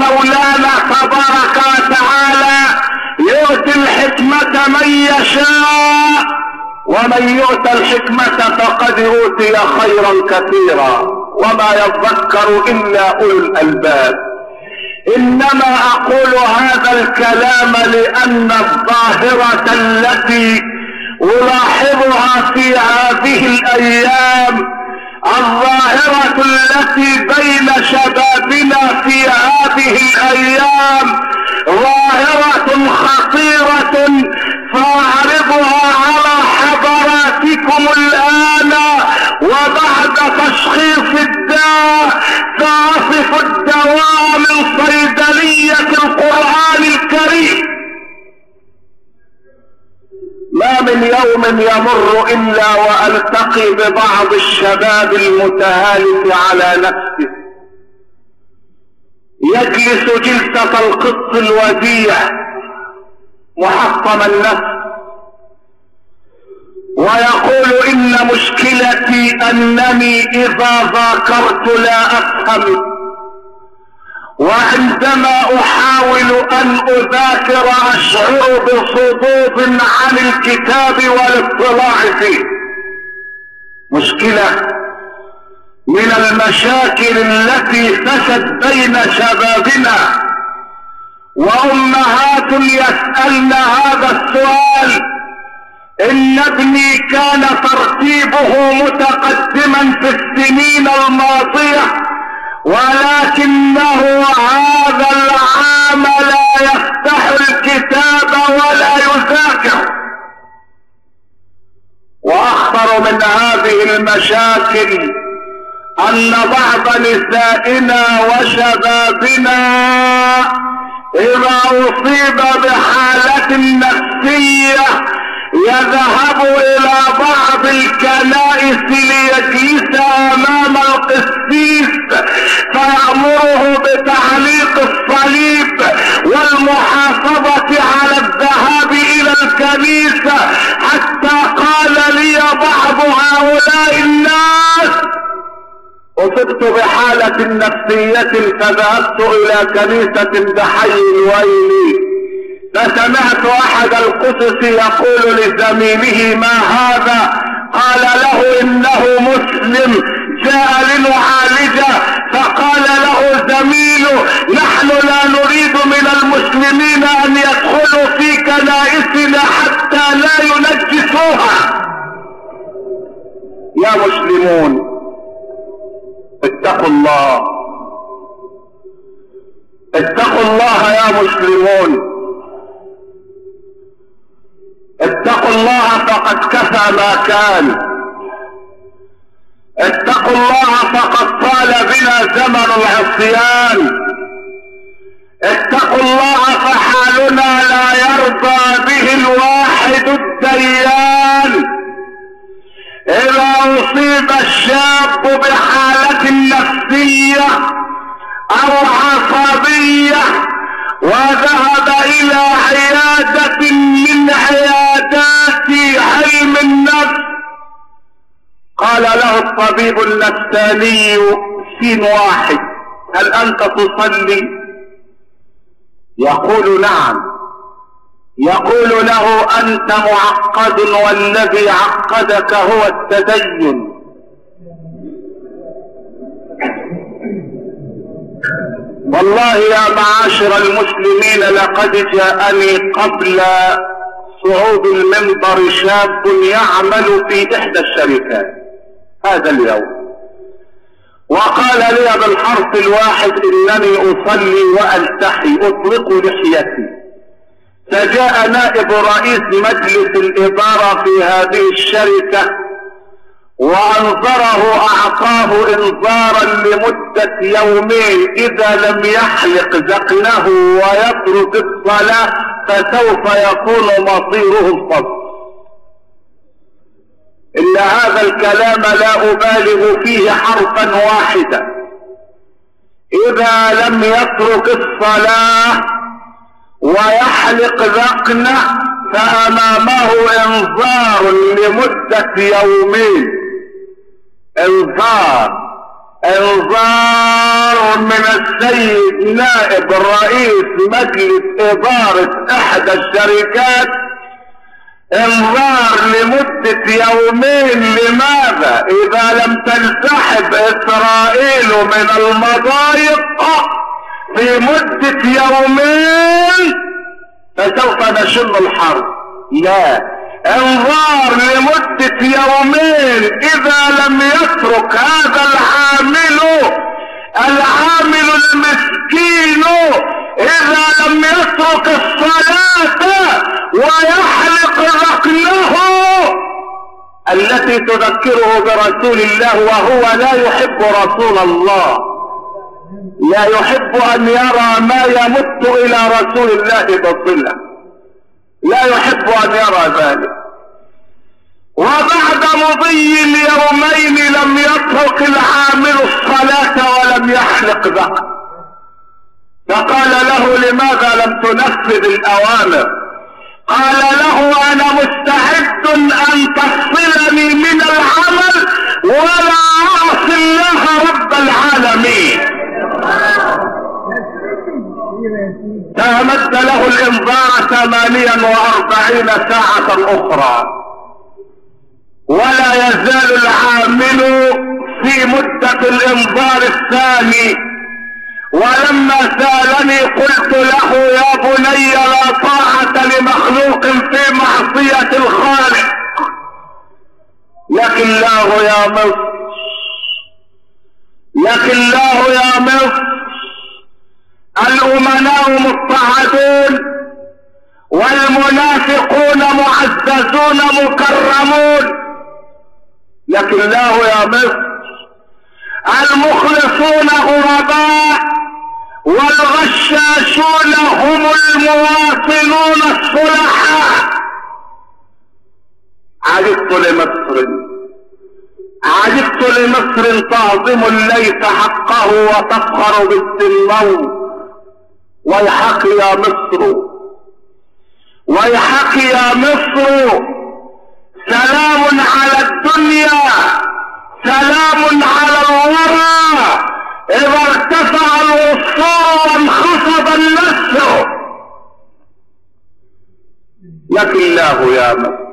مولانا تبارك وتعالى يؤتي الحكمة من يشاء ومن يؤت الحكمة فقد أوتي خيرا كثيرا وما يذكر إلا أولو الألباب. إنما أقول هذا الكلام لأن الظاهرة التي ألاحظها في هذه الأيام الظاهرة التي بين شبابنا ما من يوم يمر إلا وألتقي ببعض الشباب المتهالك على نفسه. يجلس جلسة القط الوديع محطم النفس. ويقول إن مشكلتي أنني إذا ذاكرت لا أفهم. وعندما أحاول أن أذاكر أشعر بصدود عن الكتاب والاطلاع فيه. مشكلة من المشاكل التي فشت بين شبابنا. وأمهات يسألن هذا السؤال إن ابني كان ترتيبه متقدما في السنين الماضية ولكنه المشاكل أن بعض نسائنا وشبابنا إذا أصيب بحالة نفسية يذهب إلى بعض الكنائس ليجلس أمام القسيس فيأمره بتعليق الصليب والمحافظة على الذهاب إلى الكنيسة حتى قال لي بعض هؤلاء الناس اصبت بحالة نفسية فذهبت إلى كنيسة بحي الويلي فسمعت أحد القصص يقول لزميله ما هذا؟ قال له إنه مسلم. جاء لنعالجه فقال له زميله نحن لا نريد من المسلمين أن يدخلوا في كنائسنا حتى لا ينجسوها. يا مسلمون اتقوا الله. اتقوا الله يا مسلمون. اتقوا الله فقد كفى ما كان. اتقوا الله فقد طال بنا زمن العصيان. اتقوا الله فحالنا لا يرضى به الواحد الديان. إذا أصيب الشاب بحالة نفسية أو عصبية وذهب إلى عيادة من عيادات علم النفس قال له الطبيب النفساني سين واحد هل أنت تصلي؟ يقول نعم. يقول له أنت معقد والذي عقدك هو التدين. والله يا معاشر المسلمين لقد جاءني قبل صعود المنبر شاب يعمل في إحدى الشركات هذا اليوم. وقال لي بالحرف الواحد إنني أصلي وألتحي أطلق لحيتي. فجاء نائب رئيس مجلس الإدارة في هذه الشركة وأنظره أعطاه انذارا لمدة يومين إذا لم يحلق ذقنه ويترك الصلاة فسوف يكون مصيره الفصل. إن هذا الكلام لا أبالغ فيه حرفا واحدا. إذا لم يترك الصلاة ويحلق ذقنه فأمامه إنذار لمدة يومين إنذار انظار من السيد نائب رئيس مجلس إدارة إحدى الشركات. انظار لمدة يومين لماذا؟ إذا لم تنسحب إسرائيل من المضايق. في مدة يومين فسوف نشن الحرب. لا. أنظار لمدة يومين إذا لم يترك هذا العامل العامل المسكين إذا لم يترك الصلاة ويحلق ذقنه التي تذكره برسول الله وهو لا يحب رسول الله. لا يحب أن يرى ما يمت إلى رسول الله بصله لا يحب أن يرى ذلك. وبعد مضي اليومين لم يترك العامل الصلاة ولم يحلق ذقن فقال له لماذا لم تنفذ الأوامر؟ قال له أنا مستعد أن تفصلني من العمل ولا أعصي الله رب العالمين. تمد له الإنذار ثمانيا وأربعين ساعة أخرى. ولا يزال العامل في مدة الإنذار الثاني. ولما سالني قلت له يا بني لا طاعة لمخلوق في معصية الخالق. لكن الله يا مصر الله يا مصر الأمناء مضطهدون. والمنافقون معززون مكرمون. لكن الله يا مصر المخلصون غرباء. والغشاشون هم المواطنون الصلحاء لمصر تعظم ليس حقه وتفخر بالسمو ويحق يا مصر. ويحق يا مصر. سلام على الدنيا. سلام على الورى. إذا ارتفع الوصول وانخفض النسر. لك الله يا مصر.